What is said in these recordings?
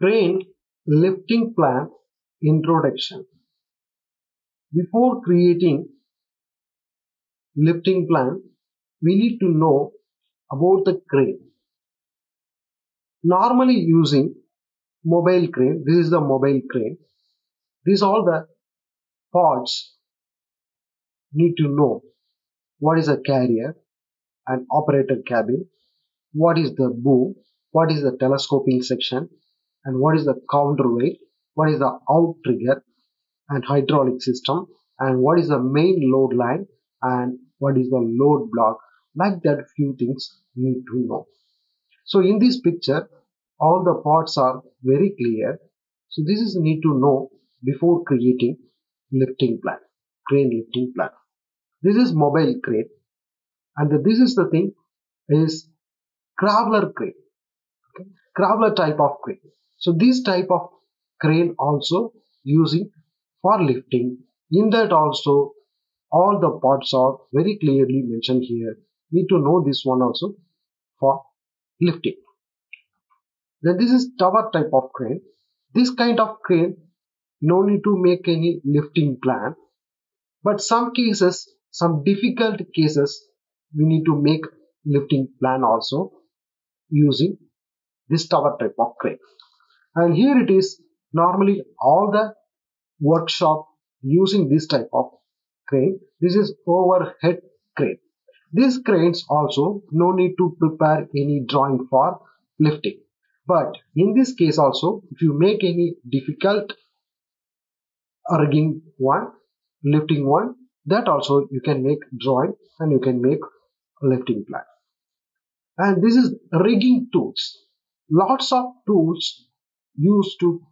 Crane lifting plan introduction. Before creating lifting plan, we need to know about the crane. Normally using mobile crane, this is the mobile crane. These all the parts need to know what is a carrier, an operator cabin, what is the boom, what is the telescoping section, and what is the counterweight, what is the out trigger and hydraulic system, and what is the main load line, and what is the load block. Like that, few things need to know. So in this picture, all the parts are very clear. So this is need to know before creating lifting plan, crane lifting plan. This is mobile crane, and this is the thing is crawler crane, okay? type of crane. So this type of crane also using for lifting. In that also all the parts are very clearly mentioned here. Need to know this one also for lifting. Then this is tower type of crane. This kind of crane no need to make any lifting plan. But some cases, some difficult cases, we need to make lifting plan also using this tower type of crane. And here it is normally all the workshop using this type of crane. This is overhead crane. These cranes also no need to prepare any drawing for lifting. But in this case also, if you make any difficult rigging one, lifting one, that also you can make drawing and you can make lifting plan. And this is rigging tools. Lots of tools used to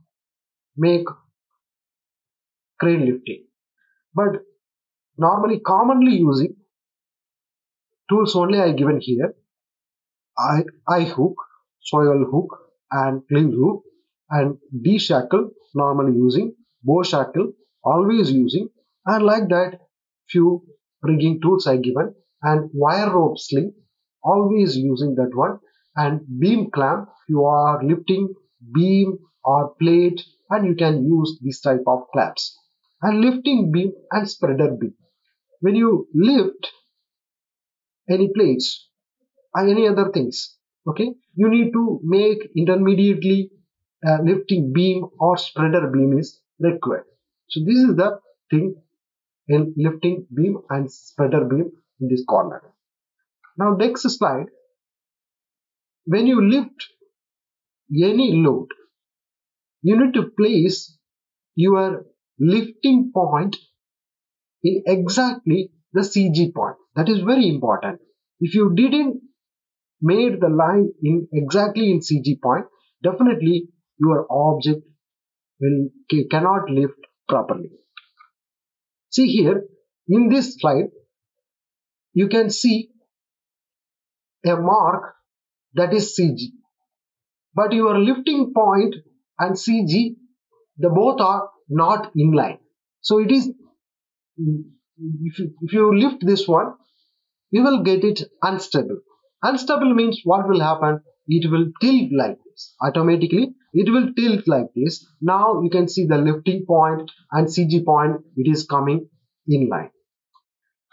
make crane lifting. But normally commonly using tools only I given here. I, eye hook, soil hook and clean hook and D shackle normally using, bow shackle always using and like that few rigging tools I given and wire rope sling always using that one and beam clamp you are lifting beam or plate and you can use this type of clamps. And lifting beam and spreader beam. When you lift any plates or any other things okay you need to make intermediately uh, lifting beam or spreader beam is required. So this is the thing in lifting beam and spreader beam in this corner. Now next slide. When you lift any load you need to place your lifting point in exactly the CG point. That is very important. If you didn't made the line in exactly in CG point, definitely your object will cannot lift properly. See here in this slide, you can see a mark that is CG. But your lifting point and CG, the both are not in line. So it is if you, if you lift this one, you will get it unstable. Unstable means what will happen? It will tilt like this. Automatically, it will tilt like this. Now you can see the lifting point and CG point, it is coming in line.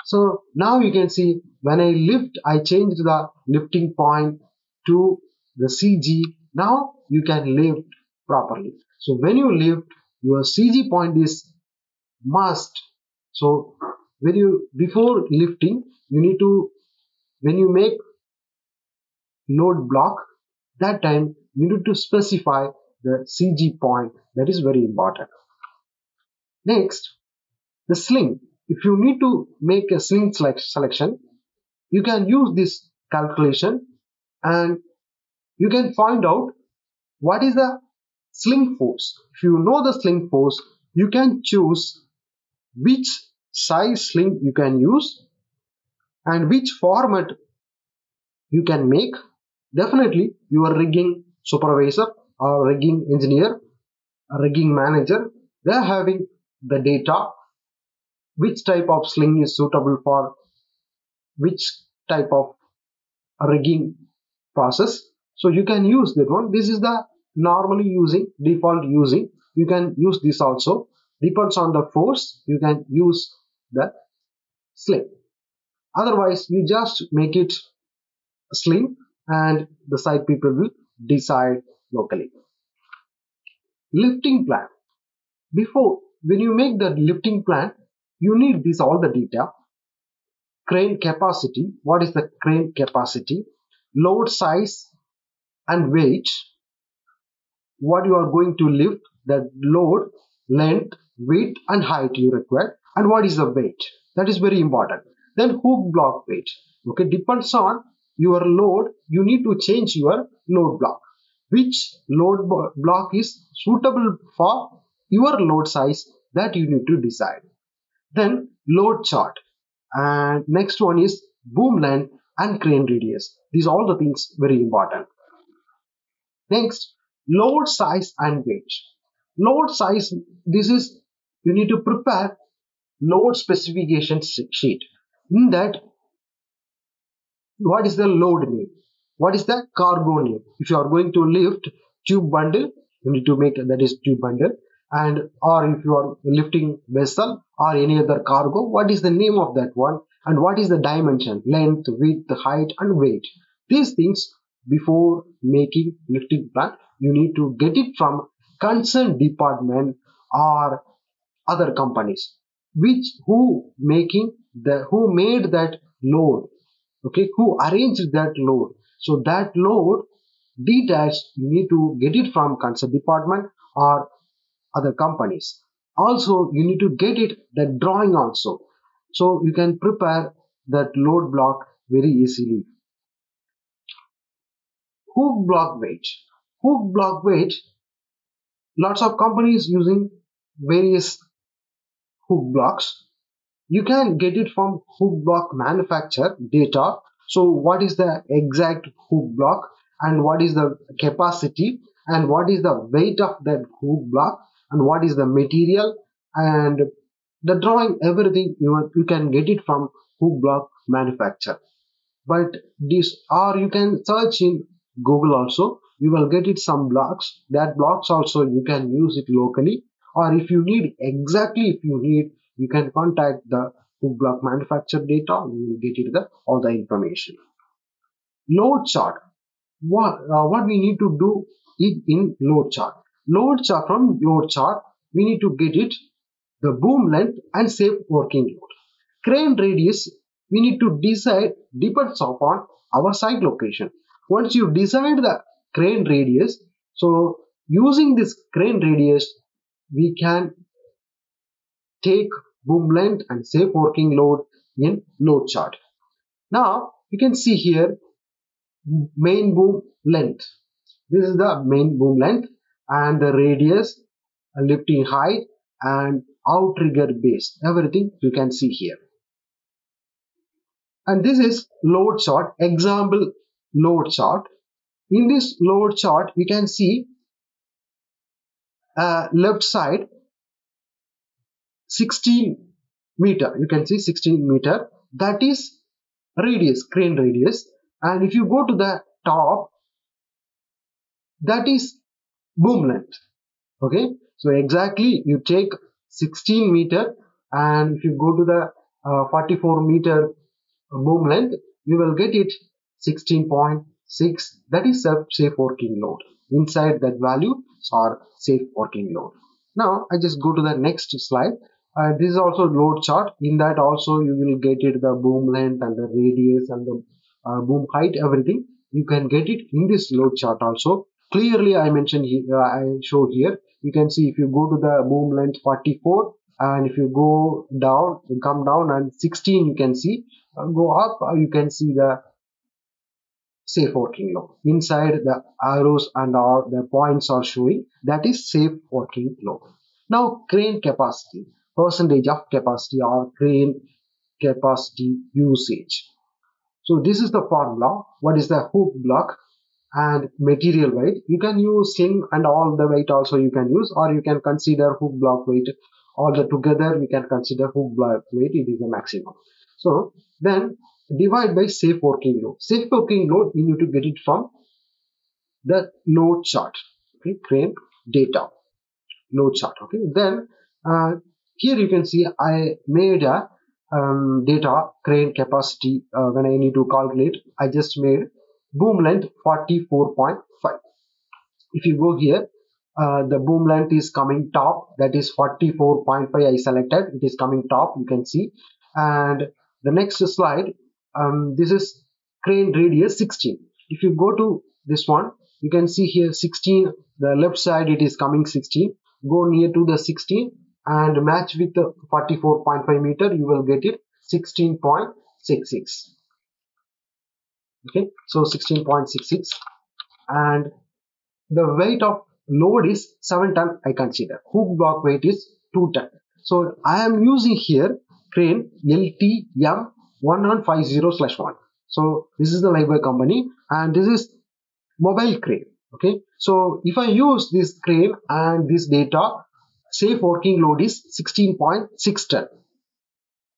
So now you can see when I lift, I change the lifting point to the CG. Now you can lift properly. So when you lift, your CG point is must. So when you before lifting you need to when you make load block that time you need to specify the CG point that is very important next the sling if you need to make a sling selection you can use this calculation and you can find out what is the sling force. If you know the sling force you can choose which size sling you can use and which format you can make. Definitely your rigging supervisor or rigging engineer rigging manager they're having the data which type of sling is suitable for which type of rigging process so you can use that one. This is the normally using default using. You can use this also. Depends on the force you can use the sling otherwise you just make it sling and the site people will decide locally. Lifting plan. Before when you make the lifting plan you need this all the data crane capacity. What is the crane capacity? Load size and weight what you are going to lift the load length width and height you require and what is the weight. That is very important. Then hook block weight. Okay depends on your load. You need to change your load block. Which load block is suitable for your load size that you need to decide. Then load chart. And next one is boom length and crane radius. These are all the things very important next load size and weight. Load size this is you need to prepare load specification sheet. In that what is the load name what is the cargo name if you are going to lift tube bundle you need to make that is tube bundle. And or if you are lifting vessel or any other cargo what is the name of that one? And what is the dimension? Length width height and weight. These things before making lifting plan you need to get it from concerned department or other companies which who making the who made that load okay? Who arranged that load. So that load details you need to get it from concerned department or other companies. Also you need to get it the drawing also. So you can prepare that load block very easily hook block weight. Hook block weight lots of companies using various hook blocks. You can get it from hook block manufacturer data. So what is the exact hook block and what is the capacity and what is the weight of that hook block and what is the material and the drawing everything you, you can get it from hook block manufacturer but this or you can search in google also you will get it some blocks. That blocks also you can use it locally. Or if you need exactly if you need you can contact the block manufacturer data. You will get it the all the information. Load chart. What uh, what we need to do it in load chart. Load chart from load chart we need to get it the boom length and safe working load. Crane radius we need to decide depends upon our site location once you decide the crane radius so using this crane radius we can take boom length and safe working load in load chart. Now you can see here main boom length. This is the main boom length and the radius lifting height and outrigger base. Everything you can see here. And this is load chart example load chart. In this load chart you can see uh, left side 16 meter. You can see 16 meter. That is radius crane radius. And if you go to the top that is boom length. Okay? So exactly you take 16 meter and if you go to the uh, 44 meter boom length you will get it 16.6 that is safe working load. Inside that value are safe working load. Now i just go to the next slide. Uh, this is also load chart. In that also you will get it the boom length and the radius and the uh, boom height everything. You can get it in this load chart also. Clearly i mentioned here uh, i show here. You can see if you go to the boom length 44 and if you go down you come down and 16 you can see. Uh, go up uh, you can see the safe working load inside the arrows and all the points are showing that is safe working load now crane capacity. Percentage of capacity or crane capacity usage. So this is the formula. What is the hook block and material weight? You can use sling and all the weight also you can use or you can consider hook block weight. All the together we can consider hook block weight. It is the maximum. So then divide by safe working load. Safe working load, we need to get it from the load chart. okay crane data load chart okay then uh, here you can see I made a um, data crane capacity uh, when I need to calculate I just made boom length 44.5 if you go here uh, the boom length is coming top that is 44.5 I selected it is coming top you can see and the next slide um, this is crane radius 16 if you go to this one you can see here 16 the left side it is coming 16 go near to the 16 and match with the 44.5 meter you will get it 16.66 okay so 16.66 and the weight of load is 7 ton I consider. Hook block weight is 2 ton. So I am using here crane LTM 1150 slash 1 so this is the Liebherr company and this is mobile crane okay? So if I use this crane and this data safe working load is 16.6 ton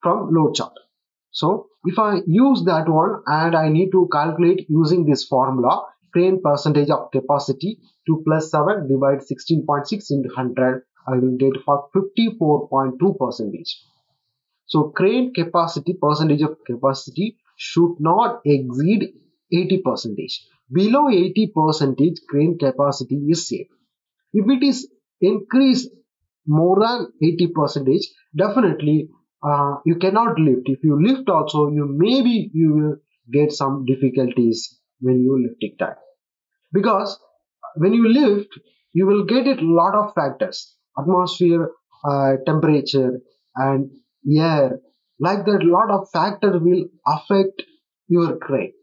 from load chart. So if I use that one and I need to calculate using this formula crane percentage of capacity 2 plus 7 divide 16.6 into 100 I will get for 54.2 percentage. So crane capacity percentage of capacity should not exceed 80 percentage. Below 80 percentage crane capacity is safe. If it is increased more than 80 percentage, definitely uh, you cannot lift. If you lift also, you maybe you will get some difficulties when you lifting time. Because when you lift, you will get it lot of factors atmosphere uh, temperature and air like that lot of factor will affect your crane.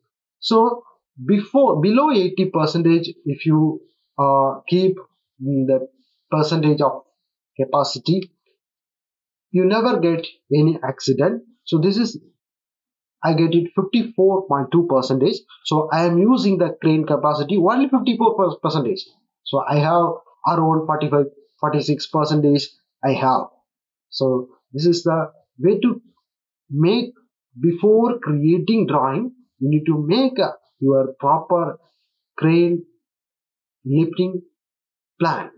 So before below 80 percentage if you uh, keep the percentage of capacity you never get any accident. So this is I get it 54.2 percentage. So I am using the crane capacity only 54 percentage. So I have around 45 46 percentage I have. So this is the way to make before creating drawing you need to make your proper crane lifting plan